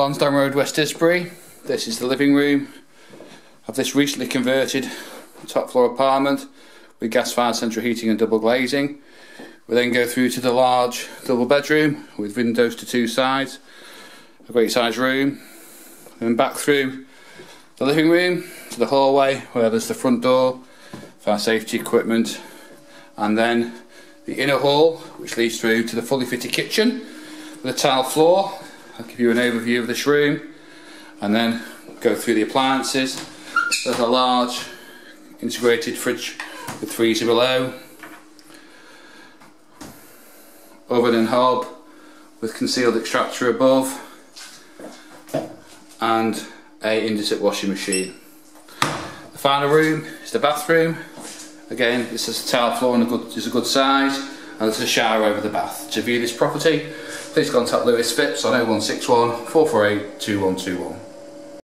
Lansdowne Road, West Didsbury. This is the living room of this recently converted top floor apartment with gas fired central heating and double glazing. We then go through to the large double bedroom with windows to two sides, a great sized room, and back through the living room to the hallway where there's the front door, fire safety equipment, and then the inner hall which leads through to the fully fitted kitchen with a tile floor. I'll give you an overview of this room and then go through the appliances. There's a large integrated fridge with freezer below, oven and hob with concealed extractor above and a Indesit washing machine. The final room is the bathroom. Again, this is a tile floor and a good, is a good size and there's a shower over the bath. To view this property, please contact Lewis Phipps on 0161 448 2121.